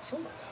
そうだ